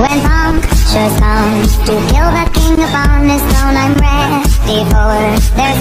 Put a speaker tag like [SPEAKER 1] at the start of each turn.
[SPEAKER 1] When punctures come to kill the king upon his throne. I'm ready for their